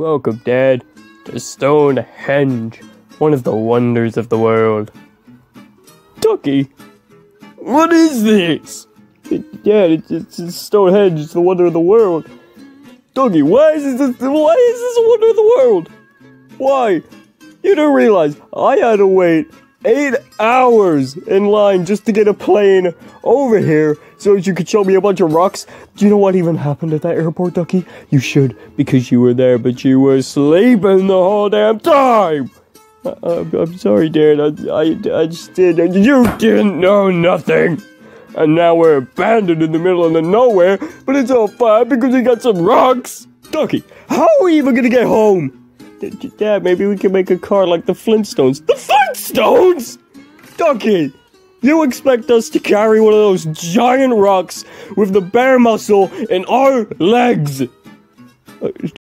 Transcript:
Welcome, Dad, to Stonehenge, one of the wonders of the world. Ducky, what is this? Dad, it's, it's, it's Stonehenge, it's the wonder of the world. Dougie, why is this? Why is this a wonder of the world? Why? You don't realize I had to wait eight hours in line just to get a plane over here so you could show me a bunch of rocks. Do you know what even happened at that airport, Ducky? You should, because you were there, but you were sleeping the whole damn time. I, I'm, I'm sorry, Dad. I, I, I just did. You didn't know nothing. And now we're abandoned in the middle of the nowhere, but it's all fine because we got some rocks. Ducky, how are we even gonna get home? Dad, maybe we can make a car like the Flintstones. The Flintstones? Ducky, you expect us to carry one of those giant rocks with the bare muscle in our legs? Uh,